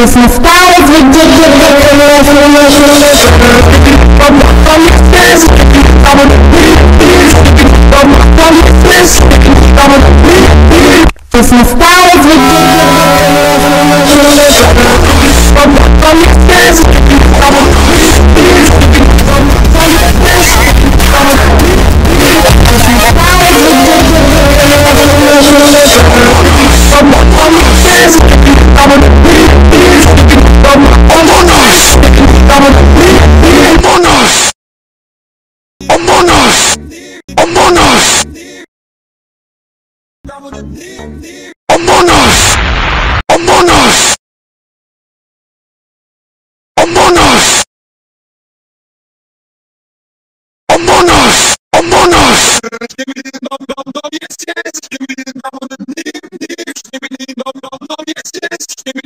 This style is ridiculous. This style is ¡Vámonos! Among us! Among us! Among us! Among us! Among us! Yes, yes!